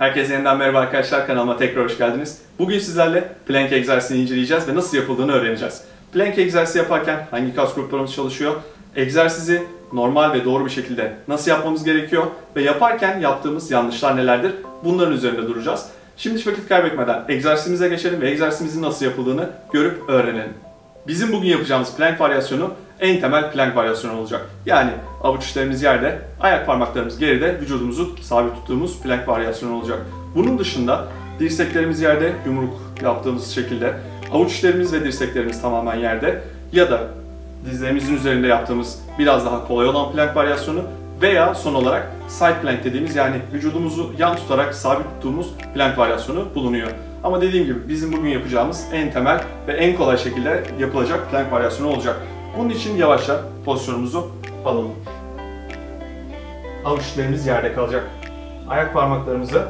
Herkese yeniden merhaba arkadaşlar. Kanalıma tekrar hoş geldiniz. Bugün sizlerle plank egzersizini inceleyeceğiz ve nasıl yapıldığını öğreneceğiz. Plank egzersizi yaparken hangi kas gruplarımız çalışıyor? Egzersizi normal ve doğru bir şekilde nasıl yapmamız gerekiyor? Ve yaparken yaptığımız yanlışlar nelerdir? Bunların üzerinde duracağız. Şimdi hiç vakit kaybetmeden egzersizimize geçelim ve egzersizimizin nasıl yapıldığını görüp öğrenelim. Bizim bugün yapacağımız plank varyasyonu en temel plank varyasyonu olacak. Yani avuç içlerimiz yerde, ayak parmaklarımız geride, vücudumuzu sabit tuttuğumuz plank varyasyonu olacak. Bunun dışında dirseklerimiz yerde, yumruk yaptığımız şekilde, avuç içlerimiz ve dirseklerimiz tamamen yerde ya da dizlerimizin üzerinde yaptığımız biraz daha kolay olan plank varyasyonu veya son olarak side plank dediğimiz yani vücudumuzu yan tutarak sabit tuttuğumuz plank varyasyonu bulunuyor. Ama dediğim gibi bizim bugün yapacağımız en temel ve en kolay şekilde yapılacak plank varyasyonu olacak. Bunun için yavaşça pozisyonumuzu alalım. Avuç içlerimiz yerde kalacak. Ayak parmaklarımızı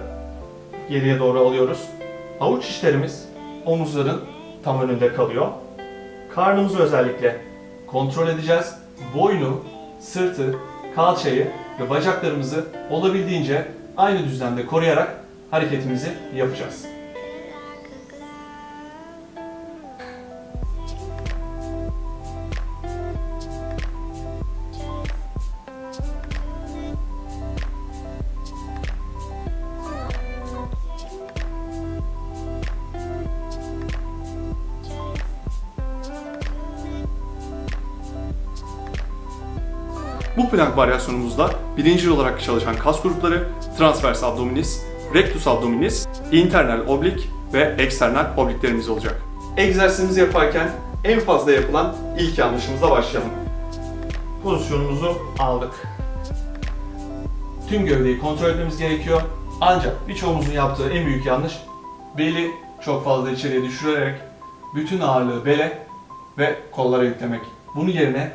geriye doğru alıyoruz. Avuç içlerimiz omuzların tam önünde kalıyor. Karnımızı özellikle kontrol edeceğiz. Boynu, sırtı, kalçayı ve bacaklarımızı olabildiğince aynı düzlemde koruyarak hareketimizi yapacağız. Bu plank varyasyonumuzda birinci olarak çalışan kas grupları transvers abdominis, rectus abdominis, internal oblik ve external obliklerimiz olacak. Egzersizimizi yaparken en fazla yapılan ilk yanlışımızla başlayalım. Pozisyonumuzu aldık. Tüm gövdeyi kontrol etmemiz gerekiyor. Ancak birçoğumuzun yaptığı en büyük yanlış beli çok fazla içeriye düşürerek bütün ağırlığı bele ve kollara yüklemek. Bunun yerine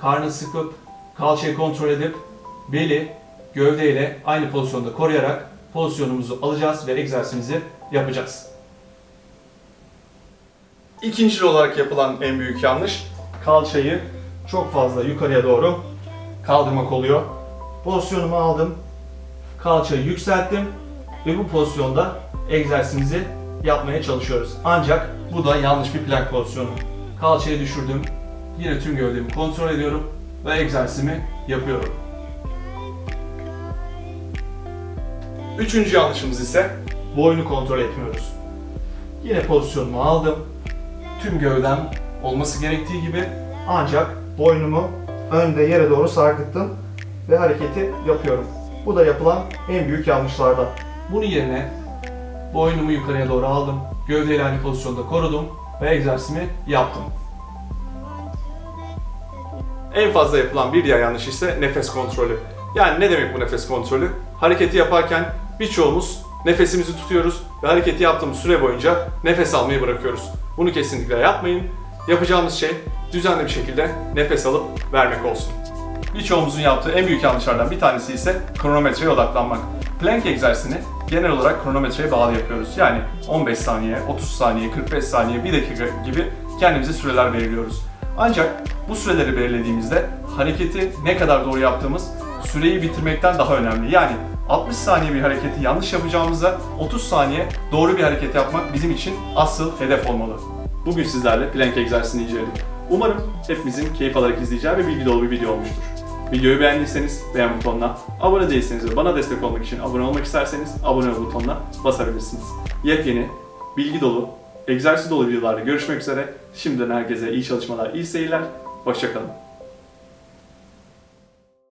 karnı sıkıp kalçayı kontrol edip beli gövdeyle aynı pozisyonda koruyarak pozisyonumuzu alacağız ve egzersizimizi yapacağız. İkinci olarak yapılan en büyük yanlış kalçayı çok fazla yukarıya doğru kaldırmak oluyor. Pozisyonumu aldım, kalçayı yükselttim ve bu pozisyonda egzersizimizi yapmaya çalışıyoruz. Ancak bu da yanlış bir plank pozisyonu. Kalçayı düşürdüm, yine tüm gövdemi kontrol ediyorum ve egzersizimi yapıyorum. Üçüncü yanlışımız ise boynu kontrol etmiyoruz. Yine pozisyonumu aldım. Tüm gövdem olması gerektiği gibi ancak boynumu önde yere doğru sarkıttım ve hareketi yapıyorum. Bu da yapılan en büyük yanlışlardan. Bunun yerine boynumu yukarıya doğru aldım. Gövdeyle aynı pozisyonda korudum ve egzersizimi yaptım. En fazla yapılan bir diğer yanlış ise nefes kontrolü. Yani ne demek bu nefes kontrolü? Hareketi yaparken birçoğumuz nefesimizi tutuyoruz ve hareketi yaptığımız süre boyunca nefes almayı bırakıyoruz. Bunu kesinlikle yapmayın. Yapacağımız şey düzenli bir şekilde nefes alıp vermek olsun. Birçoğumuzun yaptığı en büyük yanlışlardan bir tanesi ise kronometreye odaklanmak. Plank egzersizini genel olarak kronometreye bağlı yapıyoruz. Yani 15 saniye, 30 saniye, 45 saniye, 1 dakika gibi kendimize süreler belirliyoruz. Ancak bu süreleri belirlediğimizde hareketi ne kadar doğru yaptığımız süreyi bitirmekten daha önemli. Yani 60 saniye bir hareketi yanlış yapacağımızda 30 saniye doğru bir hareket yapmak bizim için asıl hedef olmalı. Bugün sizlerle plank egzersizini inceledik. Umarım hepimizin keyif alarak izleyeceği ve bilgi dolu bir video olmuştur. Videoyu beğendiyseniz beğen butonuna, abone değilseniz ve bana destek olmak için abone olmak isterseniz abone ol butonuna basabilirsiniz. Yepyeni, bilgi dolu, egzersiz dolu videolarda görüşmek üzere. Şimdiden herkese iyi çalışmalar, iyi seyirler. Hoşçakalın.